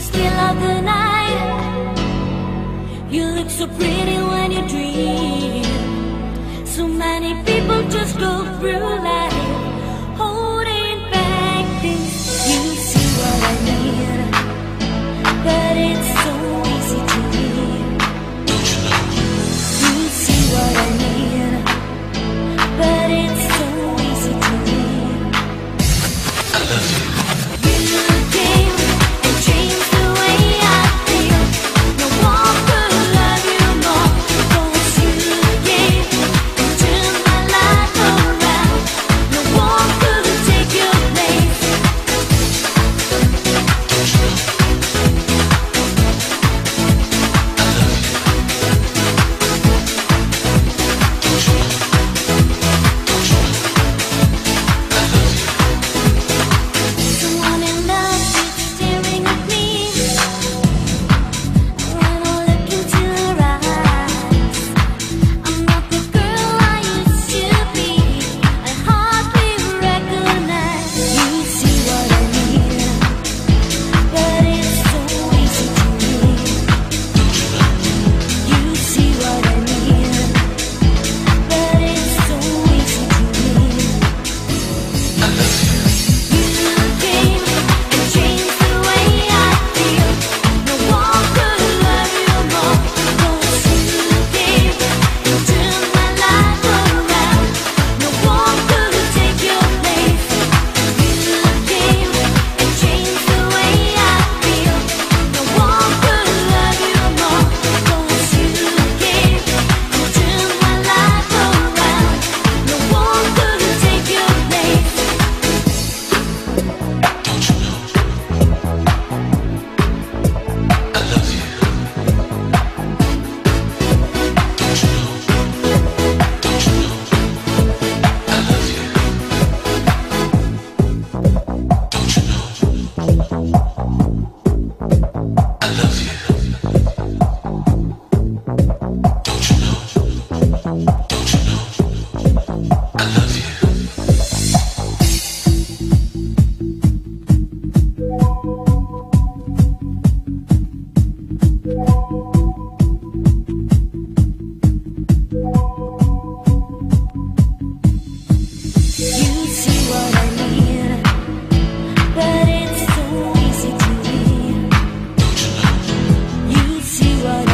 still of the night. You look so pretty when you dream. So many people just go through life right.